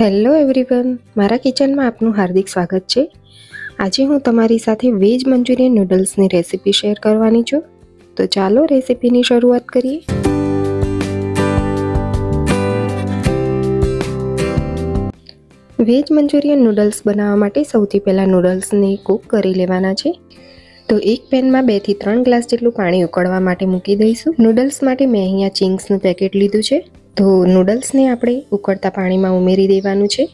Hello everyone મારા કિચનમાં આપનું હાર્દિક સ્વાગત છે. આજે હું તમારી સાથે વેજ મંચુરિયન નૂડલ્સની રેસિપી શેર કરવાની છું. તો ચાલો રેસિપીની શરૂઆત કરીએ. વેજ મંચુરિયન નૂડલ્સ બનાવવા માટે સૌથી પહેલાં નૂડલ્સને કૂક કરી લેવાના છે. તો એક પેનમાં બેથી ત્રણ ગ્લાસ જેટલું પાણી ઉકળવા માટે મૂકી દઈશું. નૂડલ્સ માટે મેં અહીંયા ચિંગ્સનું પેકેટ લીધું છે. તો નૂડલ્સને આપણે ઉકળતા પાણીમાં ઉમેરી દેવાનું છે.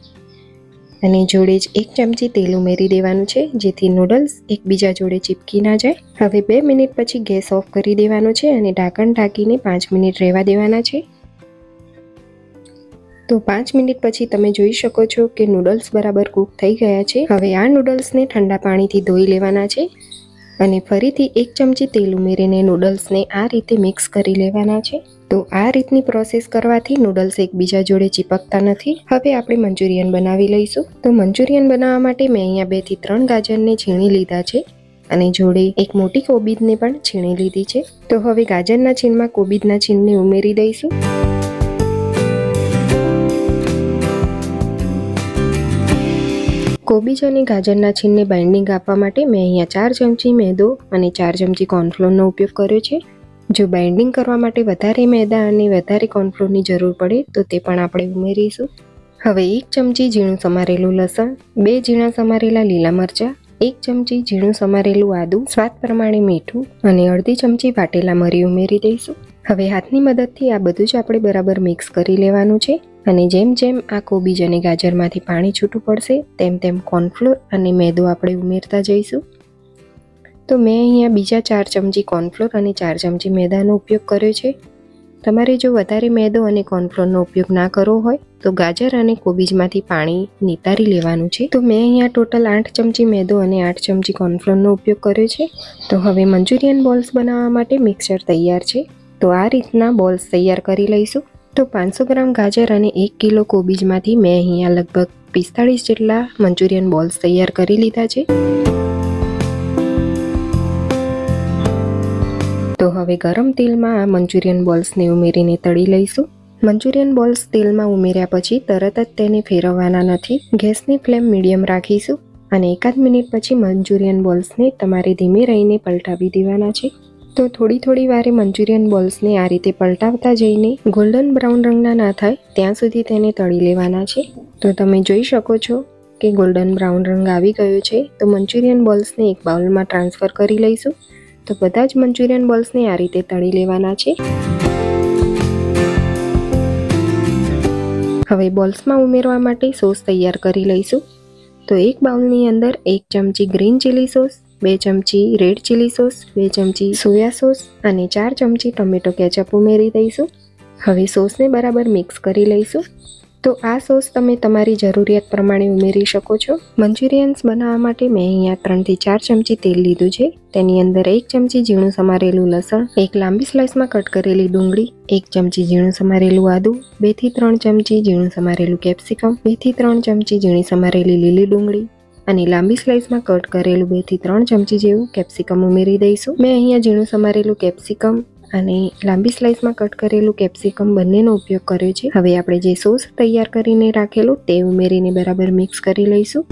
અને જોડે જ એક ચમચી તેલ ઉમેરી દેવાનું છે, જેથી નૂડલ્સ એકબીજા જોડે ચીપકી ના જાય. હવે બે મિનિટ પછી ગેસ ઓફ કરી દેવાનો છે અને ઢાંકણ ઢાંકીને પાંચ મિનિટ રહેવા દેવાના છે. તો પાંચ મિનિટ પછી તમે જોઈ શકો છો કે નૂડલ્સ બરાબર કૂક થઈ ગયા છે. હવે આ નૂડલ્સને ઠંડા પાણીથી ધોઈ લેવાના છે. અને ફરીથી એક ચમચી તેલ ઉમેરીને નૂડલ્સને આ રીતે મિક્સ કરી લેવાના છે. તો આ રીતની પ્રોસેસ કરવાથી નૂડલ્સ એકબીજા જોડે ચીપકતા નથી. હવે આપણે મંચુરિયન બનાવી લઈશું. તો મંચુરિયન બનાવવા માટે મેં અહીંયા બેથી ત્રણ ગાજરને છીણી લીધા છે અને જોડે એક મોટી કોબીજને પણ છીણી લીધી છે. તો હવે ગાજરના છીણમાં કોબીજના છીણને ઉમેરી દઈશું. કોબીજ અને ગાજરના છીણને બાઇન્ડિંગ આપવા માટે મેં અહીંયા ચાર ચમચી મેદો અને ચાર ચમચી કોર્નફ્લોરનો ઉપયોગ કર્યો છે. જો બાઇન્ડિંગ કરવા માટે વધારે મેદા અને વધારે કોર્નફ્લોરની જરૂર પડે, તો તે પણ આપણે ઉમેરીશું. હવે એક ચમચી ઝીણું સમારેલું લસણ, બે ઝીણા સમારેલા લીલા મરચાં, એક ચમચી ઝીણું સમારેલું આદું, સ્વાદ પ્રમાણે મીઠું અને અડધી ચમચી વાટેલા મરી ઉમેરી દઈશું. હવે હાથની મદદથી આ બધું જ આપણે બરાબર મિક્સ કરી લેવાનું છે. અને જેમ જેમ આ કોબીજ અને ગાજરમાંથી પાણી છૂટું પડશે, તેમ તેમ કોર્નફ્લોર અને મેદો આપણે ઉમેરતા જઈશું. તો મેં અહીંયા બીજા ચાર ચમચી કોર્નફ્લોર અને ચાર ચમચી મેદાનો ઉપયોગ કર્યો છે. તમારે જો વધારે મેદો અને કોર્નફ્લોરનો ઉપયોગ ના કરવો હોય, તો ગાજર અને કોબીજમાંથી પાણી નિતારી લેવાનું છે. તો મેં અહીંયા ટોટલ આઠ ચમચી મેદો અને આઠ ચમચી કોર્નફ્લોરનો ઉપયોગ કર્યો છે. તો હવે મંચુરિયન બોલ્સ બનાવવા માટે મિક્સર તૈયાર છે. તો આ રીતના બોલ્સ તૈયાર કરી લઈશું. તો પાંચસો ગ્રામ ગાજર અને એક કિલો કોબીજમાંથી મેં અહીંયા લગભગ પિસ્તાળીસ જેટલા મંચુરિયન બોલ્સ તૈયાર કરી લીધા છે. તો હવે ગરમ તેલમાં આ મંચુરિયન બોલ્સને ઉમેરીને તળી લઈશું. મંચુરિયન બોલ્સ તેલમાં ઉમેર્યા પછી તરત જ તેને ફેરવવાના નથી. ગેસની ફ્લેમ મીડિયમ રાખીશું અને એકાદ મિનિટ પછી મંચુરિયન બોલ્સને તમારે ધીમે રહીને પલટાવી દેવાના છે. તો થોડી થોડી વારે મંચુરિયન બોલ્સને આ રીતે પલટાવતા જઈને ગોલ્ડન બ્રાઉન રંગના ના થાય ત્યાં સુધી તેને તળી લેવાના છે. તો તમે જોઈ શકો છો કે ગોલ્ડન બ્રાઉન રંગ આવી ગયો છે. તો મંચુરિયન બોલ્સને એક બાઉલમાં ટ્રાન્સફર કરી લઈશું. તો બધા જ મંચુરિયન બોલ્સને આ રીતે તળી લેવાના છે. હવે બોલ્સમાં ઉમેરવા માટે સોસ તૈયાર કરી લઈશું. તો એક બાઉલની અંદર એક ચમચી ગ્રીન ચીલી સોસ બે ચમચી રેડ ચીલી સોસ, બે ચમચી સોયા સોસ અને ચાર ચમચી ટમેટો કેચઅપ ઉમેરી દઈશું. હવે સોસને બરાબર મિક્સ કરી લઈશું. તો આ સોસ તમે તમારી જરૂરિયાત પ્રમાણે ઉમેરી શકો છો. મંચુરિયન્સ બનાવવા માટે મેં અહીંયા ત્રણથી ચાર ચમચી તેલ લીધું છે. તેની અંદર એક ચમચી ઝીણું સમારેલું લસણ, એક લાંબી સ્લાઇસમાં કટ કરેલી ડુંગળી, એક ચમચી ઝીણું સમારેલું આદું બેથી ત્રણ ચમચી ઝીણું સમારેલું કેપ્સિકમ બેથી ત્રણ ચમચી ઝીણી સમારેલી લીલી ડુંગળી અને લાંબી સ્લાઇસમાં કટ કરેલું બેથી ત્રણ ચમચી જેવું કેપ્સિકમ ઉમેરી દઈશું. મેં અહીંયા ઝીણું સમારેલું કેપ્સિકમ અને લાંબી સ્લાઇસમાં કટ કરેલું કેપ્સિકમ બંનેનો ઉપયોગ કર્યો છે. હવે આપણે જે સોસ તૈયાર કરીને રાખેલું તે ઉમેરીને બરાબર મિક્સ કરી લઈશું.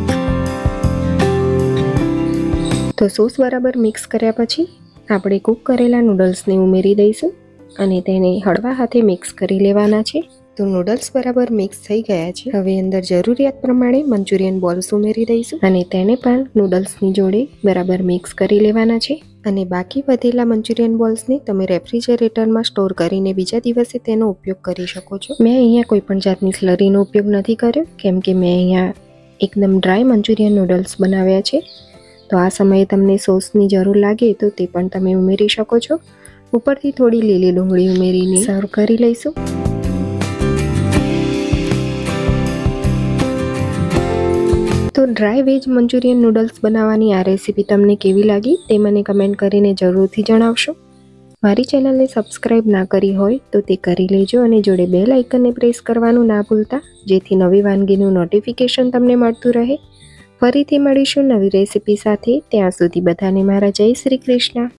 તો સોસ બરાબર મિક્સ કર્યા પછી આપણે કૂક કરેલા નૂડલ્સને ઉમેરી દઈશું અને તેને હળવા હાથે મિક્સ કરી લેવાના છે. તો નૂડલ્સ બરાબર મિક્સ થઈ ગયા છે. હવે અંદર જરૂરિયાત પ્રમાણે મંચુરિયન બોલ્સ ઉમેરી દઈશું અને તેને પણ નૂડલ્સની જોડે બરાબર મિક્સ કરી લેવાના છે. અને બાકી વધેલા મંચુરિયન બોલ્સને તમે રેફ્રિજરેટરમાં સ્ટોર કરીને બીજા દિવસે તેનો ઉપયોગ કરી શકો છો. મેં અહીંયા કોઈ પણ જાતની સ્લરીનો ઉપયોગ નથી કર્યો, કેમ કે મેં અહીંયા એકદમ ડ્રાય મંચુરિયન નૂડલ્સ બનાવ્યા છે. તો આ સમયે તમને સોસની જરૂર લાગે તો તે પણ તમે ઉમેરી શકો છો. ઉપરથી થોડી લીલી ડુંગળી ઉમેરીને સર્વ કરી લઈશું. તો ડ્રાય વેજ મંચુરિયન નૂડલ્સ બનાવવાની આ રેસીપી તમને કેવી લાગી તે મને કમેન્ટ કરીને જરૂરથી જણાવશો. મારી ચેનલને સબસ્ક્રાઈબ ના કરી હોય તો તે કરી લેજો અને જોડે બે આઇકનને પ્રેસ કરવાનું ના ભૂલતા, જેથી નવી વાનગીનું નોટિફિકેશન તમને મળતું રહે. ફરીથી મળીશું નવી રેસીપી સાથે, ત્યાં સુધી બધાને મારા જય શ્રી કૃષ્ણ.